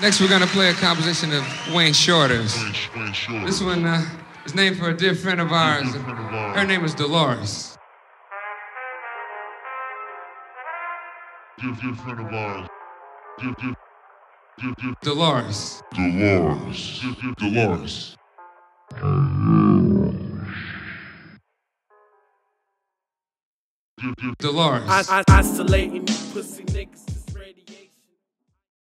Next, we're gonna play a composition of Wayne Shorter's. Wayne, Wayne Shorter. This one uh, is named for a dear friend of ours. Friend of ours. Her name is Dolores. Dear, dear friend of ours. Dear, dear, dear, dear, Dolores. Dolores. Dear, dear, Dolores. Dolores. I, I, isolating pussy niggas. is ready.